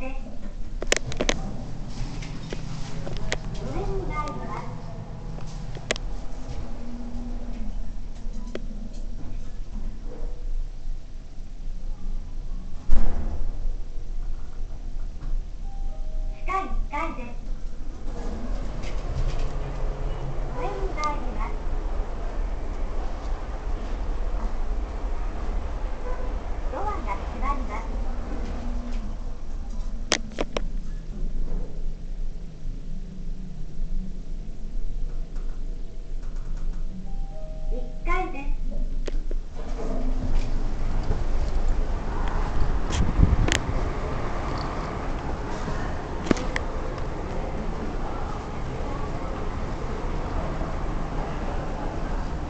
です。